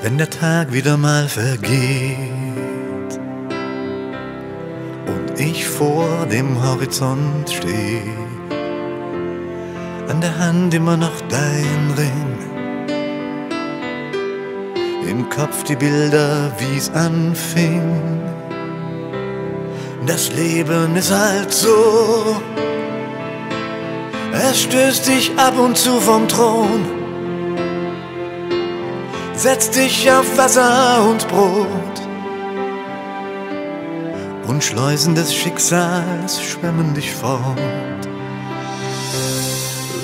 Wenn der Tag wieder mal vergeht und ich vor dem Horizont stehe, an der Hand immer noch dein Ring, im Kopf die Bilder, wie's anfing. Das Leben ist halt so, es stößt dich ab und zu vom Thron setz dich auf Wasser und Brot. Und Schleusen des Schicksals schwemmen dich fort.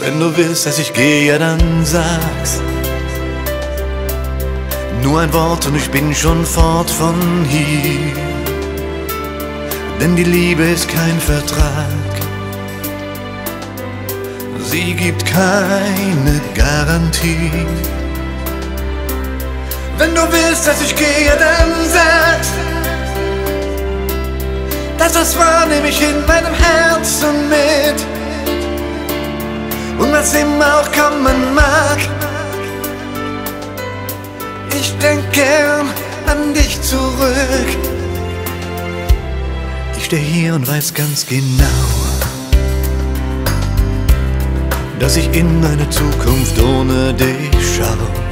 Wenn du willst, dass ich gehe, dann sag's. Nur ein Wort und ich bin schon fort von hier. Denn die Liebe ist kein Vertrag. Sie gibt keine Garantie. Wenn du willst, dass ich gehe, dann sag's. Das war, nehme ich in meinem Herzen mit. Und was immer auch kommen mag. Ich denk gern an dich zurück. Ich stehe hier und weiß ganz genau, dass ich in eine Zukunft ohne dich schaue.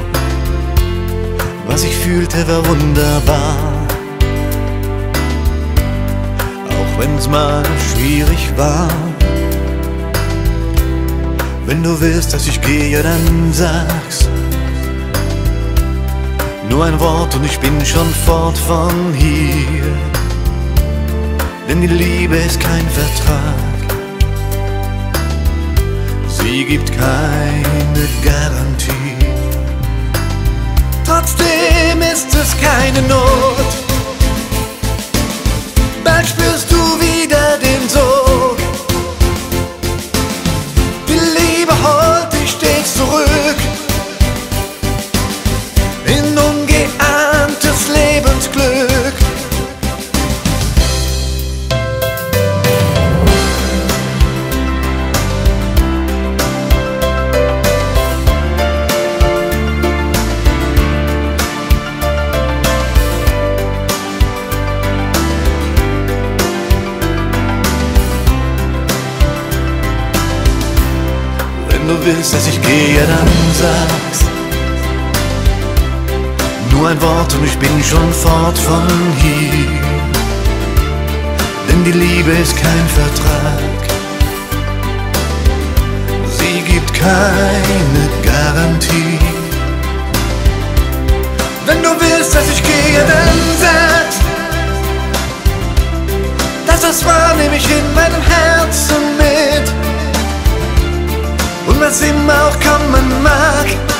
Was ich fühlte, war wunderbar. Auch wenn's mal schwierig war. Wenn du willst, dass ich gehe, dann sag's. Nur ein Wort und ich bin schon fort von hier. Denn die Liebe ist kein Vertrag. Sie gibt keine Garantie. Trotzdem ist es du willst, dass ich gehe, dann sag's. Nur ein Wort und ich bin schon fort von hier. Denn die Liebe ist kein Vertrag. Sie gibt keine Garantie. Wenn du willst, dass ich gehe, dann sag's. Dass das war, nehme ich in meinem Herzen was immer auch kommen mag,